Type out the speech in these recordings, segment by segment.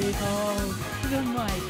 The might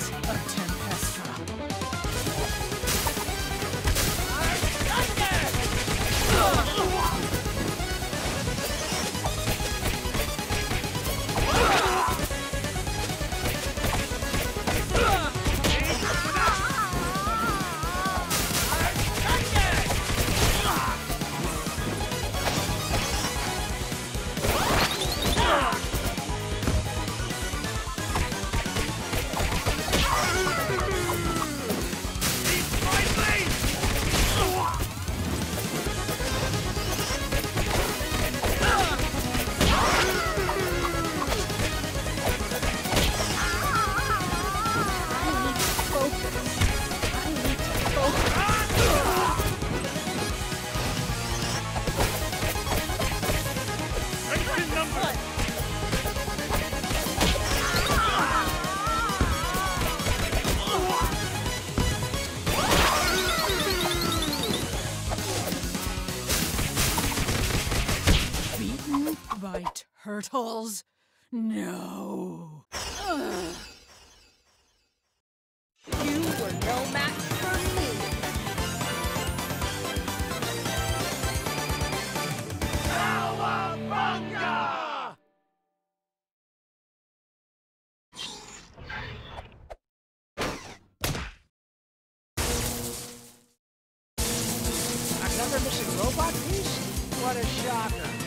By turtles? No. You were no match for me. Another missing robot piece? What a shocker.